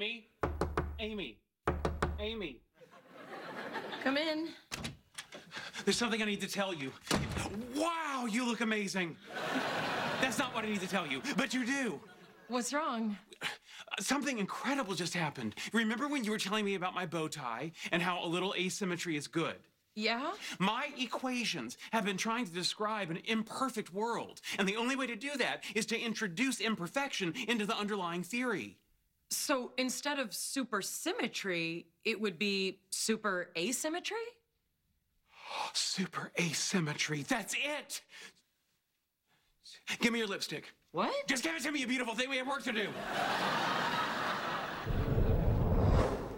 Amy? Amy? Amy? Come in. There's something I need to tell you. Wow, you look amazing. That's not what I need to tell you, but you do. What's wrong? Something incredible just happened. Remember when you were telling me about my bow tie and how a little asymmetry is good? Yeah? My equations have been trying to describe an imperfect world, and the only way to do that is to introduce imperfection into the underlying theory. So instead of supersymmetry, it would be super asymmetry? Super asymmetry. That's it. Give me your lipstick. What? Just give it to me, you beautiful thing. We have work to do.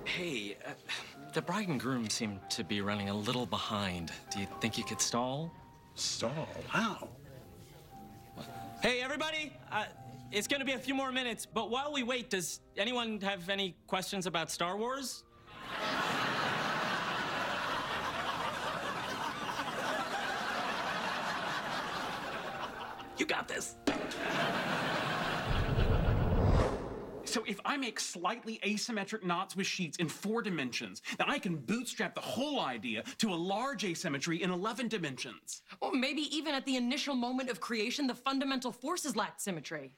Hey, uh, the bride and groom seem to be running a little behind. Do you think you could stall? Stall? How? Hey, everybody! Uh, it's gonna be a few more minutes, but while we wait, does anyone have any questions about Star Wars? You got this. So if I make slightly asymmetric knots with sheets in four dimensions, then I can bootstrap the whole idea to a large asymmetry in 11 dimensions. Or maybe even at the initial moment of creation, the fundamental forces lacked symmetry.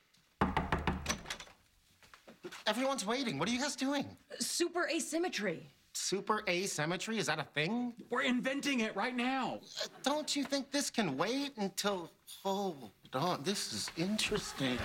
Everyone's waiting. What are you guys doing? Super asymmetry. Super asymmetry? Is that a thing? We're inventing it right now. Uh, don't you think this can wait until. Oh, Hold on. This is interesting.